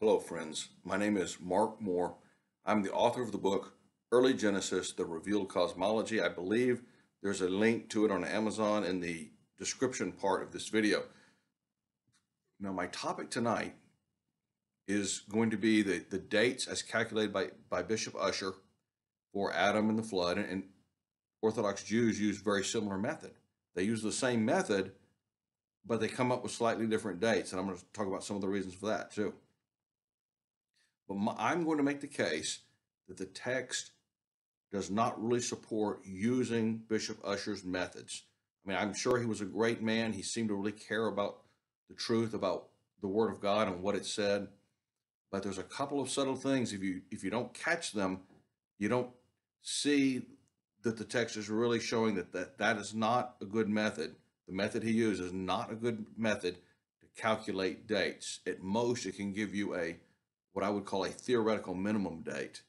Hello, friends. My name is Mark Moore. I'm the author of the book Early Genesis The Revealed Cosmology. I believe there's a link to it on Amazon in the description part of this video. Now, my topic tonight is going to be the, the dates as calculated by, by Bishop Ussher for Adam and the flood. And, and Orthodox Jews use very similar method. They use the same method, but they come up with slightly different dates. And I'm going to talk about some of the reasons for that too. But my, I'm going to make the case that the text does not really support using Bishop Ussher's methods. I mean, I'm sure he was a great man. He seemed to really care about the truth about the Word of God and what it said. But there's a couple of subtle things. If you if you don't catch them, you don't see that the text is really showing that that, that is not a good method. The method he used is not a good method to calculate dates. At most, it can give you a what I would call a theoretical minimum date.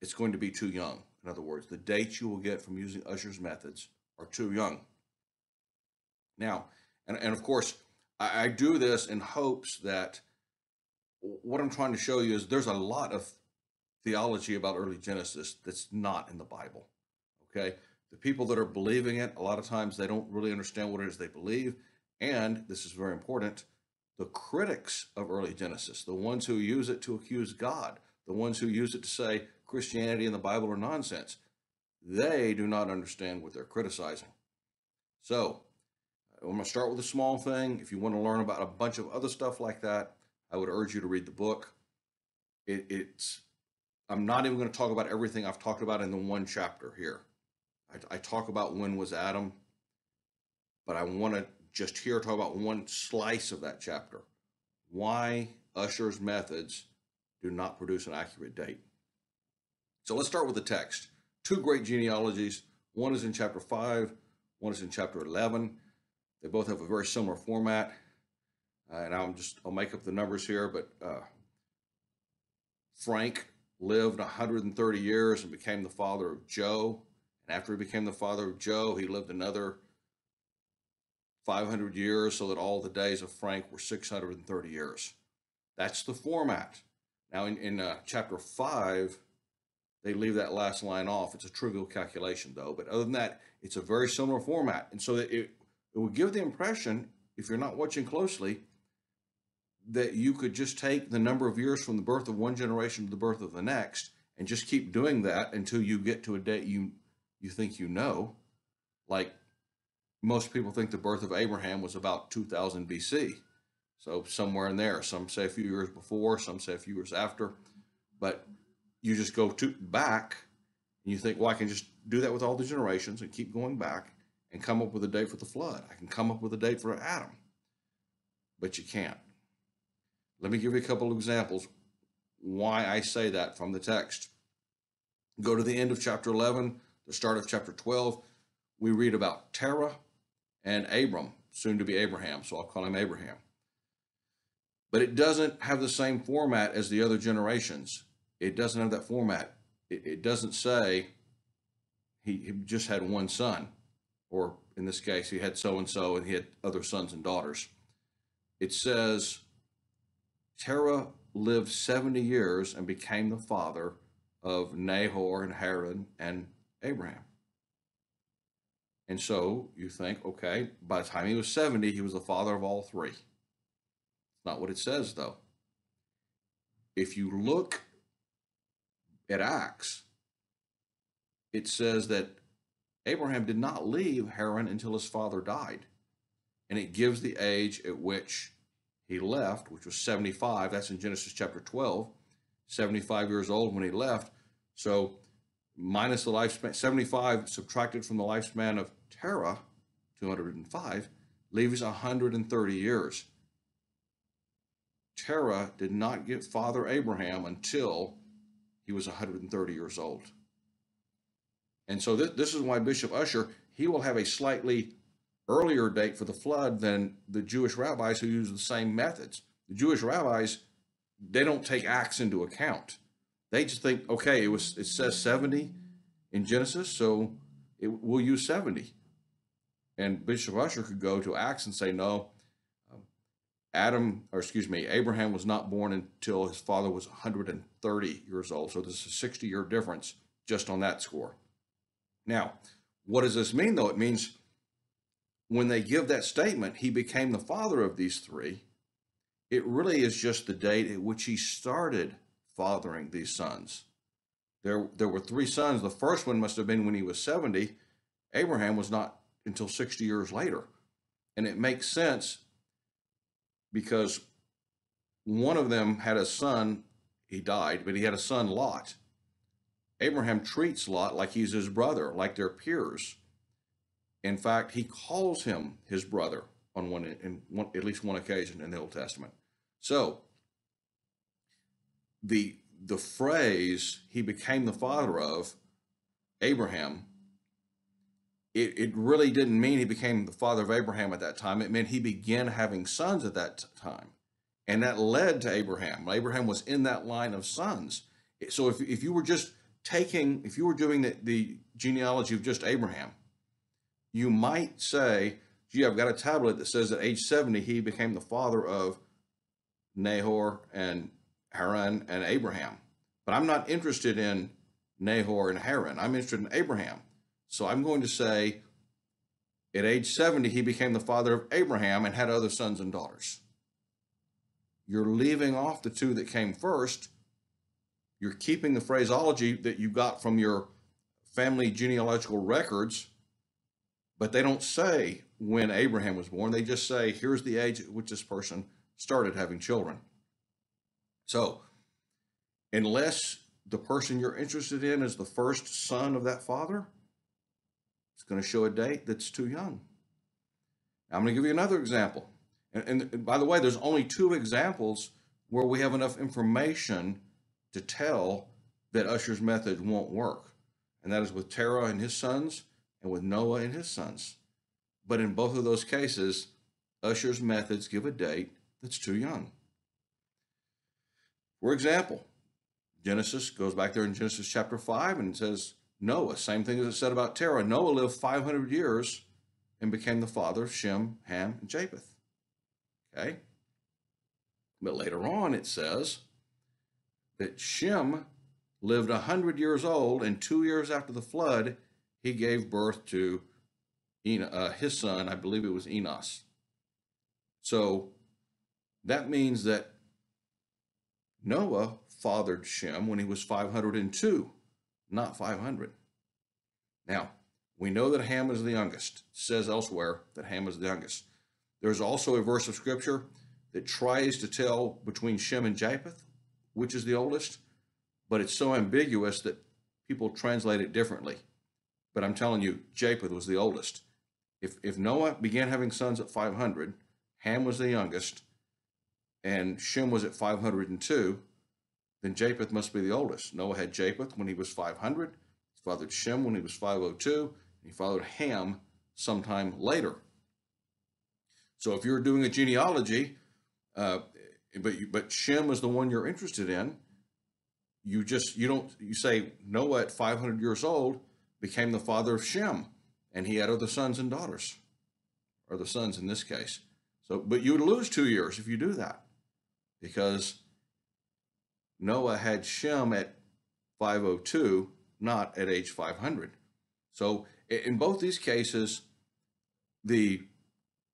It's going to be too young. In other words, the dates you will get from using Ussher's methods are too young. Now, and, and of course, I, I do this in hopes that what I'm trying to show you is there's a lot of theology about early Genesis that's not in the Bible. Okay. The people that are believing it, a lot of times they don't really understand what it is they believe. And this is very important the critics of early Genesis, the ones who use it to accuse God, the ones who use it to say Christianity and the Bible are nonsense, they do not understand what they're criticizing. So, I'm going to start with a small thing. If you want to learn about a bunch of other stuff like that, I would urge you to read the book. It, it's I'm not even going to talk about everything I've talked about in the one chapter here. I, I talk about when was Adam, but I want to just here talk about one slice of that chapter. Why Ussher's methods do not produce an accurate date. So let's start with the text. Two great genealogies. One is in chapter 5, one is in chapter 11. They both have a very similar format. Uh, and I'm just, I'll make up the numbers here, but uh, Frank lived 130 years and became the father of Joe. And after he became the father of Joe, he lived another 500 years so that all the days of Frank were 630 years. That's the format. Now, in, in uh, chapter 5, they leave that last line off. It's a trivial calculation, though. But other than that, it's a very similar format. And so it, it would give the impression, if you're not watching closely, that you could just take the number of years from the birth of one generation to the birth of the next and just keep doing that until you get to a date you you think you know like most people think the birth of Abraham was about 2000 BC. So somewhere in there, some say a few years before, some say a few years after, but you just go to back and you think, well, I can just do that with all the generations and keep going back and come up with a date for the flood. I can come up with a date for Adam, but you can't. Let me give you a couple of examples why I say that from the text. Go to the end of chapter 11, the start of chapter 12. We read about Terah, and Abram, soon to be Abraham, so I'll call him Abraham. But it doesn't have the same format as the other generations. It doesn't have that format. It, it doesn't say he, he just had one son, or in this case, he had so and so and he had other sons and daughters. It says Terah lived 70 years and became the father of Nahor and Haran and Abraham. And so you think, okay, by the time he was 70, he was the father of all three. It's not what it says, though. If you look at Acts, it says that Abraham did not leave Haran until his father died. And it gives the age at which he left, which was 75. That's in Genesis chapter 12. 75 years old when he left. So minus the lifespan, 75 subtracted from the lifespan of Terah, 205, leaves 130 years. Terah did not get Father Abraham until he was 130 years old. And so this, this is why Bishop Ussher, he will have a slightly earlier date for the flood than the Jewish rabbis who use the same methods. The Jewish rabbis, they don't take acts into account. They just think, okay, it was it says 70 in Genesis, so it, we'll use 70. And Bishop Ussher could go to Acts and say, no, um, Adam, or excuse me, Abraham was not born until his father was 130 years old. So this is a 60 year difference just on that score. Now, what does this mean though? It means when they give that statement, he became the father of these three. It really is just the date at which he started fathering these sons. There, there were three sons. The first one must have been when he was 70. Abraham was not until 60 years later. And it makes sense because one of them had a son, he died, but he had a son, Lot. Abraham treats Lot like he's his brother, like they're peers. In fact, he calls him his brother on one, in one, at least one occasion in the Old Testament. So, the the phrase "he became the father of Abraham," it, it really didn't mean he became the father of Abraham at that time. It meant he began having sons at that time, and that led to Abraham. Abraham was in that line of sons. So, if if you were just taking, if you were doing the, the genealogy of just Abraham, you might say, gee, I've got a tablet that says at age 70, he became the father of Nahor and Haran and Abraham. But I'm not interested in Nahor and Haran. I'm interested in Abraham. So I'm going to say at age 70, he became the father of Abraham and had other sons and daughters. You're leaving off the two that came first. You're keeping the phraseology that you got from your family genealogical records but they don't say when Abraham was born. They just say, here's the age at which this person started having children. So, unless the person you're interested in is the first son of that father, it's going to show a date that's too young. Now, I'm going to give you another example. And, and, by the way, there's only two examples where we have enough information to tell that Ussher's method won't work. And that is with Terah and his sons and with Noah and his sons. But in both of those cases, Ussher's methods give a date that's too young. For example, Genesis goes back there in Genesis chapter 5 and says, Noah, same thing as it said about Terah. Noah lived 500 years and became the father of Shem, Ham, and Japheth. Okay? But later on it says that Shem lived 100 years old, and two years after the flood, he gave birth to En- uh, his son, I believe it was Enos. So that means that Noah fathered Shem when he was 502, not 500. Now, we know that Ham is the youngest. It says elsewhere that Ham is the youngest. There's also a verse of scripture that tries to tell between Shem and Japheth, which is the oldest, but it's so ambiguous that people translate it differently. But I'm telling you, Japheth was the oldest. If, if Noah began having sons at 500, Ham was the youngest, and Shem was at 502, then Japheth must be the oldest. Noah had Japheth when he was 500, he fathered Shem when he was 502, and he fathered Ham sometime later. So if you're doing a genealogy, uh, but but Shem is the one you're interested in, you just you don't you say Noah at 500 years old became the father of Shem, and he had other sons and daughters, or the sons in this case. So, but you would lose two years if you do that, because Noah had Shem at 502, not at age 500. So, in both these cases, the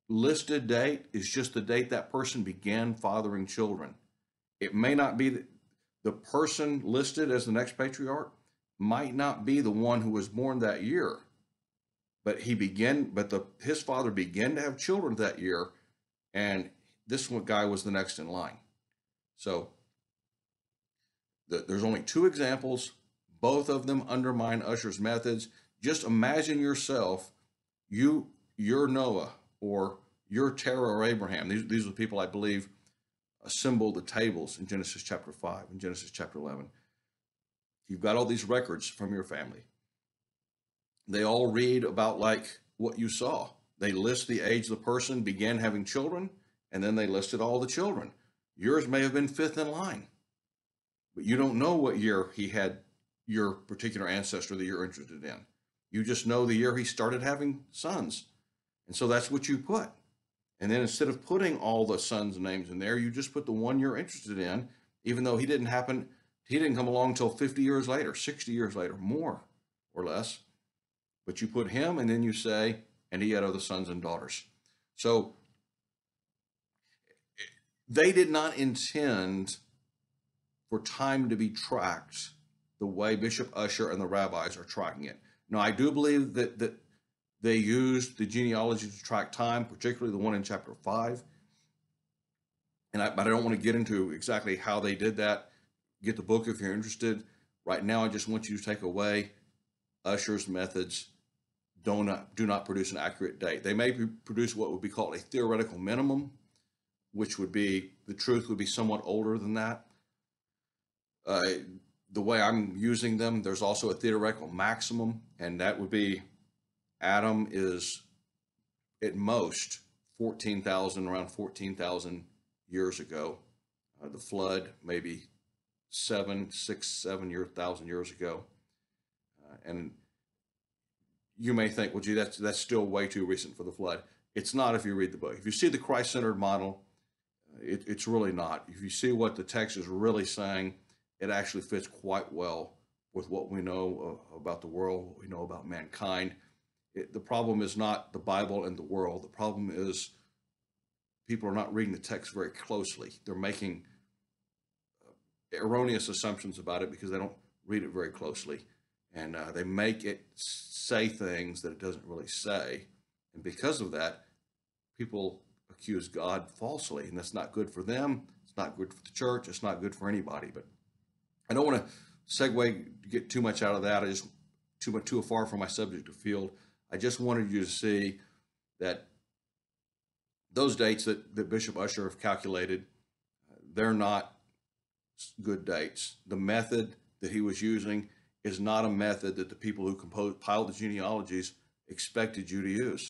listed date is just the date that person began fathering children. It may not be the person listed as the next patriarch might not be the one who was born that year but he began but the his father began to have children that year and this one guy was the next in line so there's only two examples both of them undermine Ussher's methods just imagine yourself you you're noah or you're terah or abraham these, these are the people i believe assembled the tables in genesis chapter 5 and genesis chapter 11 You've got all these records from your family. They all read about like what you saw. They list the age the person began having children, and then they listed all the children. Yours may have been fifth in line, but you don't know what year he had your particular ancestor that you're interested in. You just know the year he started having sons. And so that's what you put. And then instead of putting all the sons' names in there, you just put the one you're interested in, even though he didn't happen, he didn't come along until 50 years later, 60 years later, more or less. But you put him and then you say, and he had other sons and daughters. So they did not intend for time to be tracked the way Bishop Ussher and the rabbis are tracking it. Now, I do believe that, that they used the genealogy to track time, particularly the one in chapter five. And I, but I don't want to get into exactly how they did that. Get the book if you're interested. Right now, I just want you to take away Ussher's methods do not, do not produce an accurate date. They may produce what would be called a theoretical minimum, which would be the truth would be somewhat older than that. Uh, the way I'm using them, there's also a theoretical maximum, and that would be Adam is at most 14,000, around 14,000 years ago. Uh, the flood, maybe seven, six, seven year, thousand years ago. Uh, and you may think, well, gee, that's, that's still way too recent for the flood. It's not if you read the book. If you see the Christ centered model, it, it's really not. If you see what the text is really saying, it actually fits quite well with what we know uh, about the world, what we know about mankind. It, the problem is not the Bible and the world. The problem is people are not reading the text very closely. They're making uh, erroneous assumptions about it because they don't read it very closely. And uh, they make it say things that it doesn't really say. And because of that, people accuse God falsely. And that's not good for them. It's not good for the church. It's not good for anybody. But I don't want to segue get too much out of that. I just too much too far from my subject of field. I just wanted you to see that those dates that, that Bishop Ussher have calculated, they're not good dates. The method that he was using is not a method that the people who compiled the genealogies expected you to use.